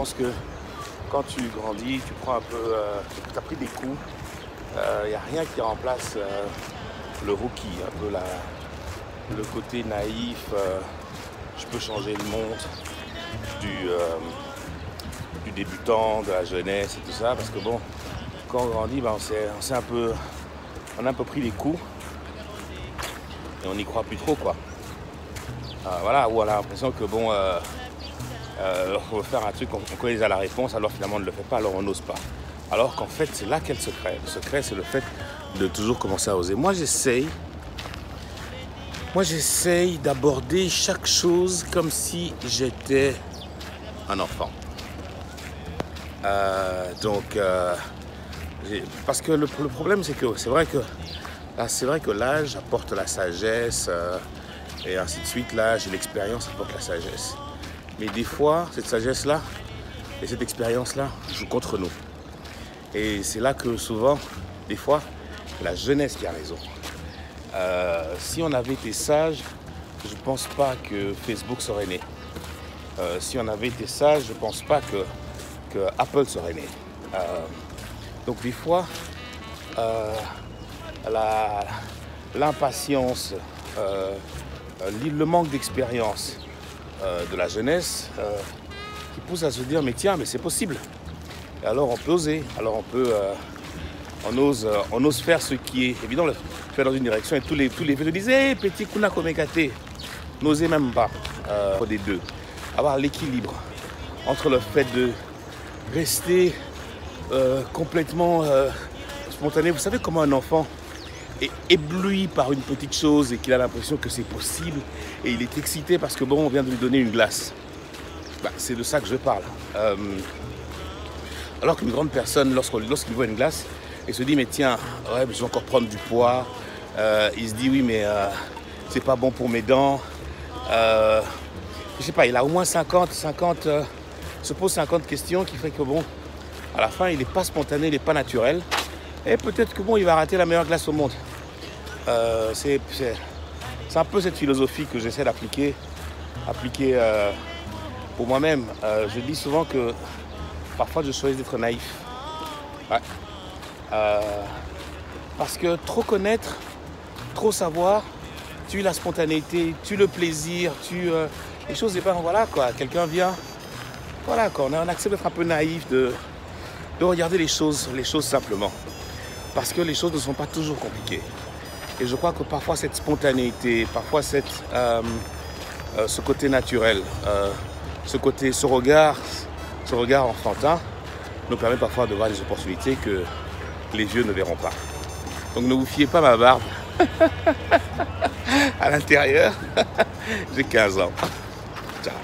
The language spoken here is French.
pense que quand tu grandis, tu prends un peu, euh, tu as pris des coups. Il n'y a rien qui remplace euh, le rookie, un peu le côté naïf. euh, je peux changer le monde du, euh, débutant, de la jeunesse et tout ça, parce que bon, quand on grandit, ben, on s'est un peu, on a un peu pris les coups et on n'y croit plus trop quoi. Euh, voilà, où on a l'impression que bon, euh, euh, on veut faire un truc, on, on connaît déjà la réponse, alors finalement on ne le fait pas, alors on n'ose pas. Alors qu'en fait, c'est là qu'est le secret. Le secret, c'est le fait de toujours commencer à oser. Moi, j'essaye, moi, j'essaye d'aborder chaque chose comme si j'étais un enfant. Euh, donc, euh, parce que le, problème, c'est que c'est vrai que c'est vrai que l'âge apporte la sagesse et ainsi de suite. L'âge et l'expérience apportent la sagesse. Mais des fois, cette sagesse-là et cette expérience-là jouent contre nous. Et c'est là que souvent, des fois, la jeunesse qui a raison. Euh, si on avait été sage, je ne pense pas que Facebook serait né. Euh, si on avait été sage, je ne pense pas que, Apple serait né. Euh, donc des fois, l'impatience, le manque d'expérience euh, de la jeunesse euh, qui pousse à se dire mais tiens mais c'est possible. Et alors on peut oser, alors on peut euh, on ose, on ose faire ce qui est évident, faire dans une direction et tous les tous les vieux disent Hey, petit kuna komekate, n'osez même pas des deux, avoir l'équilibre entre le fait de rester complètement spontané. Vous savez comment un enfant est ébloui par une petite chose et qu'il a l'impression que c'est possible et il est excité parce que bon, on vient de lui donner une glace. Bah, c'est de ça que je parle. Euh, alors qu'une grande personne, lorsqu'il voit une glace, il se dit mais tiens, ouais, mais je vais encore prendre du poids. Euh, il se dit oui mais euh, c'est pas bon pour mes dents. Je sais pas, il a au moins 50, 50, euh, se pose 50 questions qui fait que bon, à la fin il n'est pas spontané, il n'est pas naturel. Et peut-être que bon, il va rater la meilleure glace au monde. Euh, c'est, un peu cette philosophie que j'essaie d'appliquer, appliquer euh, pour moi-même. Euh, je dis souvent que parfois je choisis d'être naïf. Parce que trop connaître, trop savoir, tue la spontanéité, tue le plaisir, tue les choses. Et ben voilà quoi, quelqu'un vient, voilà quoi, on, a- on accepte d'être un peu naïf, de, de regarder les choses, les choses simplement. Parce que les choses ne sont pas toujours compliquées. Et je crois que parfois cette spontanéité, parfois cette, euh, euh, ce côté naturel, euh, ce côté, ce regard, ce regard enfantin, nous permet parfois de voir des opportunités que les vieux ne verront pas. Donc ne vous fiez pas ma barbe. à l'intérieur, j'ai 15 ans. Ciao.